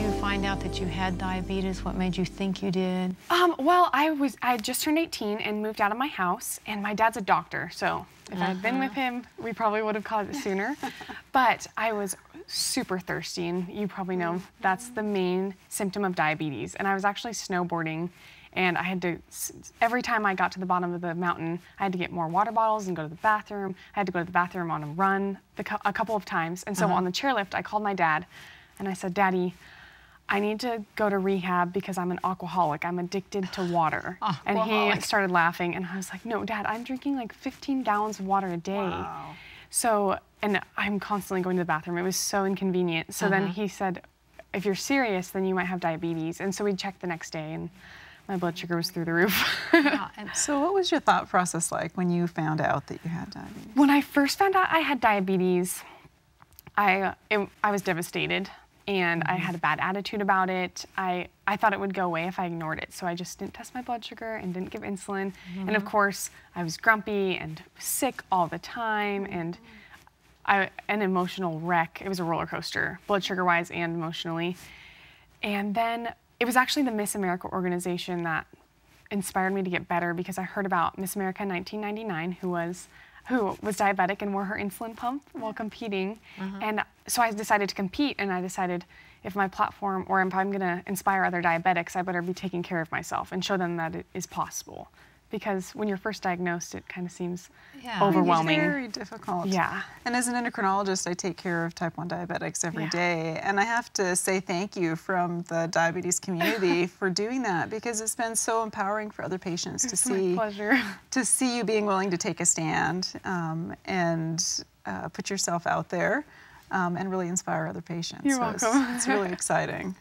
you find out that you had diabetes? What made you think you did? Um, well, I was I had just turned 18 and moved out of my house, and my dad's a doctor, so if uh -huh. I had been with Uh-huh. him, we probably would have caught it sooner. but I was super thirsty, and you probably know that's the main symptom of diabetes. And I was actually snowboarding, and I had to every time I got to the bottom of the mountain, I had to get more water bottles and go to the bathroom. I had to go to the bathroom on a run a couple of times, and so Uh-huh. on the chairlift, I called my dad, and I said, "Daddy." I need to go to rehab because I'm an alcoholic. I'm addicted to water. And he started laughing, and I was like, no, Dad, I'm drinking like 15 gallons of water a day. Wow. So, and I'm constantly going to the bathroom. It was so inconvenient. So then Uh-huh. he said, if you're serious, then you might have diabetes. And so we checked the next day, and my blood sugar was through the roof. Yeah, and So what was your thought process like when you found out that you had diabetes? when I first found out I had diabetes, I, it, I was devastated and I mm-hmm. had a bad attitude about it. I, I thought it would go away if I ignored it. So I just didn't test my blood sugar and didn't give insulin. And of mm-hmm. course, I was grumpy and sick all the time and I, an emotional wreck. It was a roller coaster, blood sugar wise and emotionally. And then it was actually the Miss America organization that inspired me to get better because I heard about Miss America in 1999 who was who was diabetic and wore her insulin pump while competing. Mm-hmm. And so I decided to compete and I decided if my platform or if I'm going to inspire other diabetics, I better be taking care of myself and show them that it is possible. Because when you're first diagnosed, it kind of seems Yeah. overwhelming. Very difficult. Yeah. And as an endocrinologist, I take care of type 1 diabetics every Yeah. day, And I have to say thank you from the diabetes community for doing that because it's been so empowering for other patients to It's see my pleasure. to see you being willing to take a stand um, and uh, put yourself out there um, and really inspire other patients. You're So it's- welcome. it's really exciting.